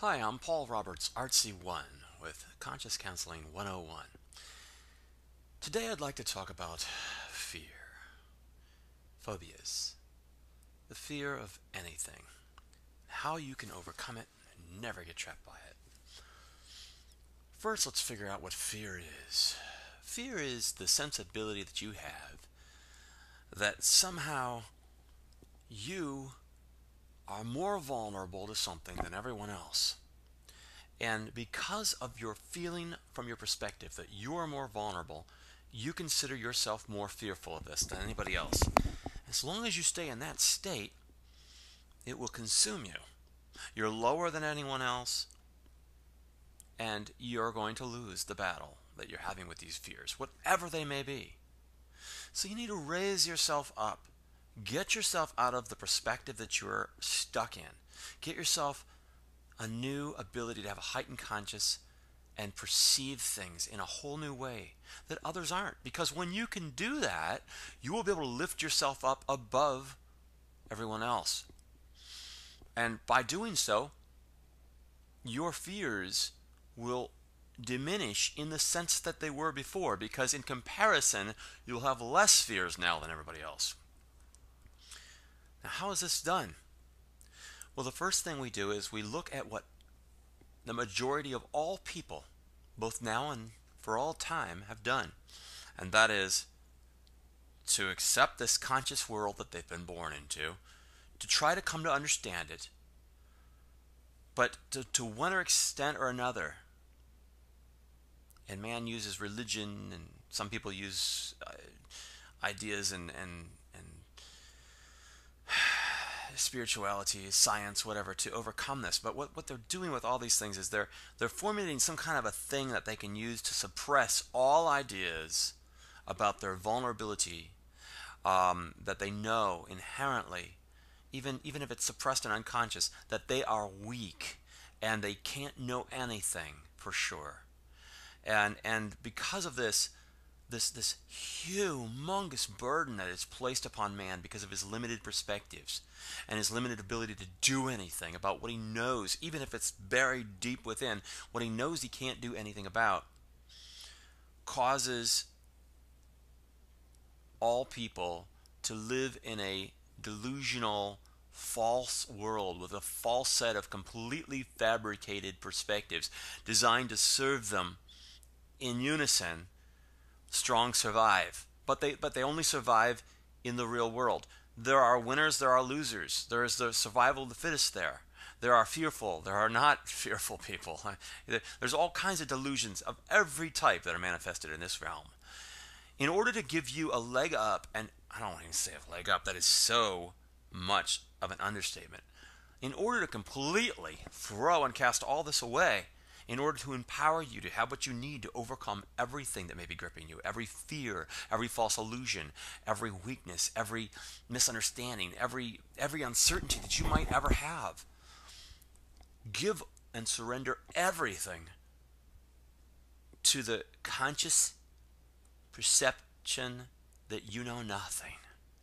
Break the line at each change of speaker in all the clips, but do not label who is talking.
Hi, I'm Paul Roberts, Artsee1 with Conscious Counseling 101. Today I'd like to talk about fear, phobias, the fear of anything, how you can overcome it and never get trapped by it. First, let's figure out what fear is. Fear is the sensibility that you have that somehow you are more vulnerable to something than everyone else. And because of your feeling from your perspective that you are more vulnerable, you consider yourself more fearful of this than anybody else. As long as you stay in that state, it will consume you. You're lower than anyone else, and you're going to lose the battle that you're having with these fears, whatever they may be. So you need to raise yourself up Get yourself out of the perspective that you're stuck in. Get yourself a new ability to have a heightened conscious and perceive things in a whole new way that others aren't. Because when you can do that, you will be able to lift yourself up above everyone else. And by doing so, your fears will diminish in the sense that they were before, because in comparison, you'll have less fears now than everybody else. Now, how is this done? Well, the first thing we do is we look at what the majority of all people, both now and for all time, have done. And that is to accept this conscious world that they've been born into, to try to come to understand it, but to, to one extent or another. And man uses religion, and some people use uh, ideas and, and spirituality, science, whatever, to overcome this. But what, what they're doing with all these things is they're they're formulating some kind of a thing that they can use to suppress all ideas about their vulnerability um, that they know inherently, even even if it's suppressed and unconscious, that they are weak and they can't know anything for sure. And and because of this, this this humongous burden that is placed upon man because of his limited perspectives and his limited ability to do anything about what he knows, even if it's buried deep within, what he knows he can't do anything about, causes all people to live in a delusional, false world with a false set of completely fabricated perspectives designed to serve them in unison strong survive, but they but they only survive in the real world. There are winners, there are losers. There is the survival of the fittest there. There are fearful, there are not fearful people. There's all kinds of delusions of every type that are manifested in this realm. In order to give you a leg up, and I don't even say a leg up, that is so much of an understatement. In order to completely throw and cast all this away, in order to empower you to have what you need to overcome everything that may be gripping you every fear, every false illusion, every weakness, every misunderstanding, every, every uncertainty that you might ever have. Give and surrender everything to the conscious perception that you know nothing,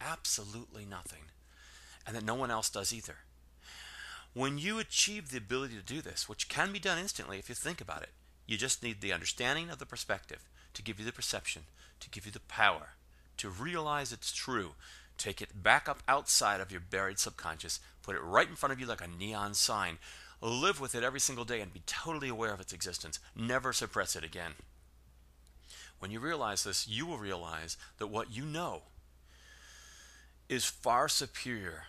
absolutely nothing, and that no one else does either. When you achieve the ability to do this, which can be done instantly if you think about it, you just need the understanding of the perspective to give you the perception, to give you the power, to realize it's true. Take it back up outside of your buried subconscious, put it right in front of you like a neon sign. Live with it every single day and be totally aware of its existence. Never suppress it again. When you realize this, you will realize that what you know is far superior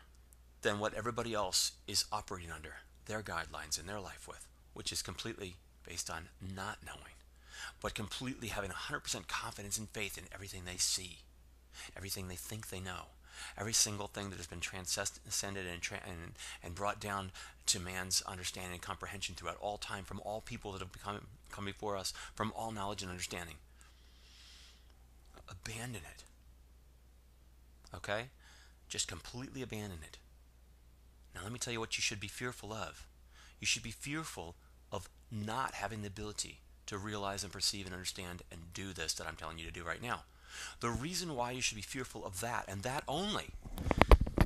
than what everybody else is operating under, their guidelines in their life with, which is completely based on not knowing, but completely having 100% confidence and faith in everything they see, everything they think they know, every single thing that has been transcended and, tra- and, and brought down to man's understanding and comprehension throughout all time from all people that have become, come before us, from all knowledge and understanding. Abandon it. Okay? Just completely abandon it. Now, let me tell you what you should be fearful of. You should be fearful of not having the ability to realize and perceive and understand and do this that I'm telling you to do right now. The reason why you should be fearful of that and that only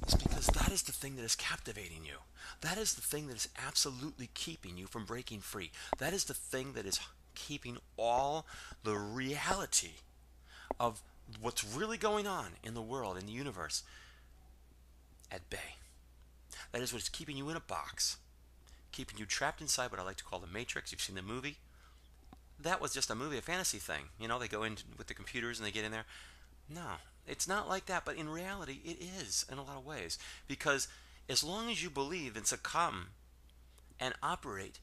is because because that is the thing that is captivating you. That is the thing that is absolutely keeping you from breaking free. That is the thing that is keeping all the reality of what's really going on in the world, in the universe, at bay. That is what's keeping you in a box, keeping you trapped inside what I like to call the matrix. You've seen the movie. That was just a movie, a fantasy thing. You know, they go in with the computers and they get in there. No, it's not like that, but in reality, it is in a lot of ways. Because as long as you believe and succumb and operate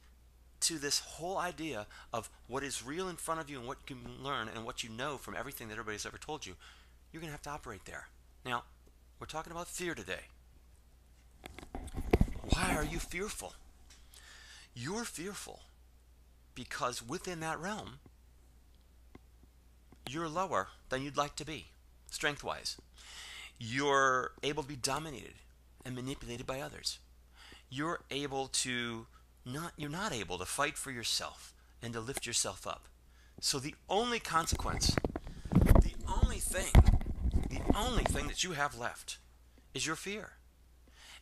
to this whole idea of what is real in front of you and what you can learn and what you know from everything that everybody's ever told you, you're going to have to operate there. Now, we're talking about fear today. Are you fearful? You're fearful because within that realm, you're lower than you'd like to be, strength wise. You're able to be dominated and manipulated by others. You're able to not you're not able to fight for yourself and to lift yourself up. So the only consequence, the only thing, the only thing that you have left is your fear.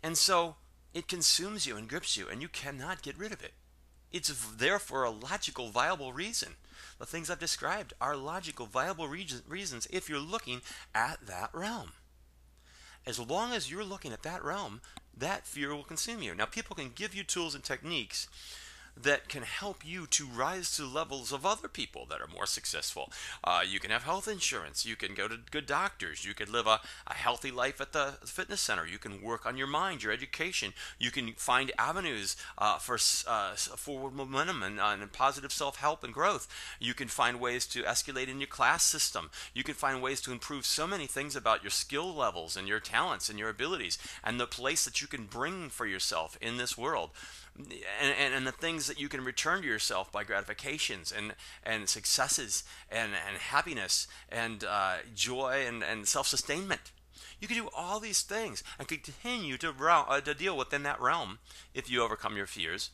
And so it consumes you and grips you and you cannot get rid of it. It's there for a logical, viable reason. The things I've described are logical, viable reasons if you're looking at that realm. As long as you're looking at that realm, that fear will consume you. Now, people can give you tools and techniques that can help you to rise to levels of other people that are more successful. Uh, you can have health insurance. You can go to good doctors. You can live a, a healthy life at the fitness center. You can work on your mind, your education. You can find avenues uh, for uh, forward momentum and, uh, and positive self help and growth. You can find ways to escalate in your class system. You can find ways to improve so many things about your skill levels and your talents and your abilities and the place that you can bring for yourself in this world and, and, and, the things that you can return to yourself by gratifications and, and successes and, and happiness and uh, joy and, and self-sustainment. You can do all these things and continue to, uh, to deal within that realm if you overcome your fears.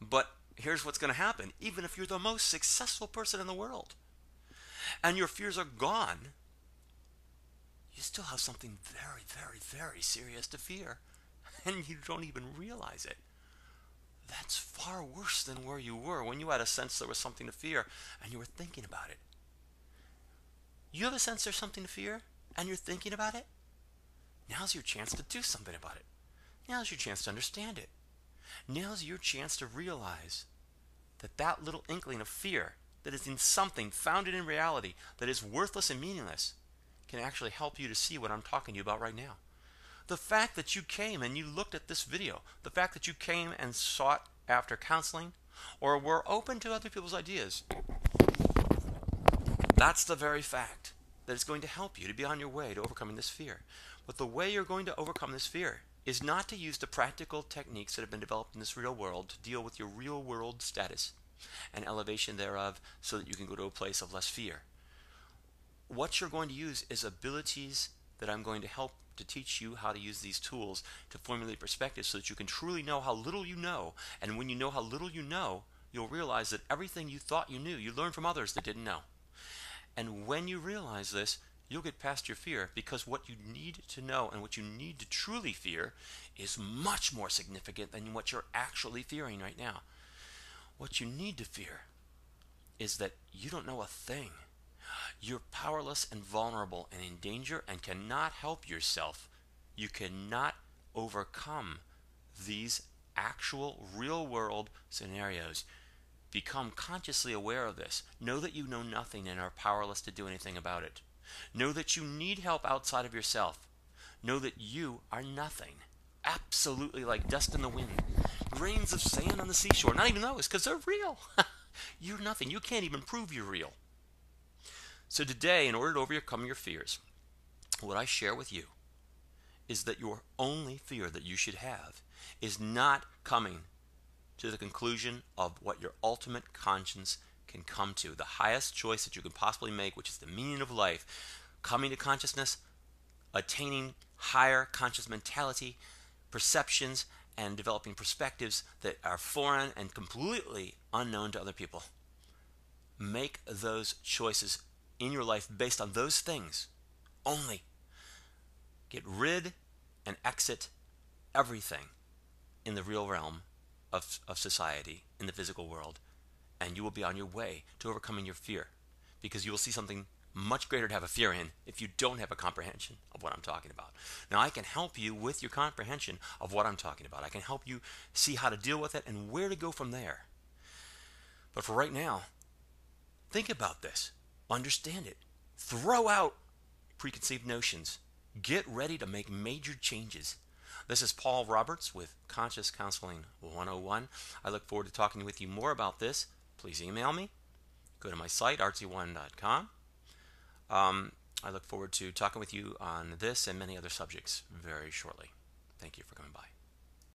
But here's what's going to happen. Even if you're the most successful person in the world and your fears are gone, you still have something very, very, very serious to fear. And you don't even realize it that's far worse than where you were when you had a sense there was something to fear and you were thinking about it. You have a sense there's something to fear and you're thinking about it? Now's your chance to do something about it. Now's your chance to understand it. Now's your chance to realize that that little inkling of fear that is in something founded in reality that is worthless and meaningless can actually help you to see what I'm talking to you about right now. The fact that you came and you looked at this video, the fact that you came and sought after counseling, or were open to other people's ideas, that's the very fact that is going to help you to be on your way to overcoming this fear. But the way you're going to overcome this fear is not to use the practical techniques that have been developed in this real world to deal with your real world status and elevation thereof so that you can go to a place of less fear. What you're going to use is abilities that I'm going to help to teach you how to use these tools to formulate perspective so that you can truly know how little you know. And when you know how little you know, you'll realize that everything you thought you knew, you learned from others that didn't know. And when you realize this, you'll get past your fear because what you need to know and what you need to truly fear is much more significant than what you're actually fearing right now. What you need to fear is that you don't know a thing you're powerless and vulnerable and in danger and cannot help yourself. You cannot overcome these actual real world scenarios. Become consciously aware of this. Know that you know nothing and are powerless to do anything about it. Know that you need help outside of yourself. Know that you are nothing. Absolutely like dust in the wind. Grains of sand on the seashore. Not even those, because they're real. you're nothing. You can't even prove you're real. So today, in order to overcome your fears, what I share with you is that your only fear that you should have is not coming to the conclusion of what your ultimate conscience can come to, the highest choice that you can possibly make, which is the meaning of life, coming to consciousness, attaining higher conscious mentality, perceptions, and developing perspectives that are foreign and completely unknown to other people. Make those choices in your life based on those things only. Get rid and exit everything in the real realm of, of society, in the physical world, and you will be on your way to overcoming your fear because you will see something much greater to have a fear in if you don't have a comprehension of what I'm talking about. Now, I can help you with your comprehension of what I'm talking about. I can help you see how to deal with it and where to go from there. But for right now, think about this, understand it, throw out preconceived notions, get ready to make major changes. This is Paul Roberts with Conscious Counseling 101. I look forward to talking with you more about this. Please email me. Go to my site, artsee1.com. Um, I look forward to talking with you on this and many other subjects very shortly. Thank you for coming by.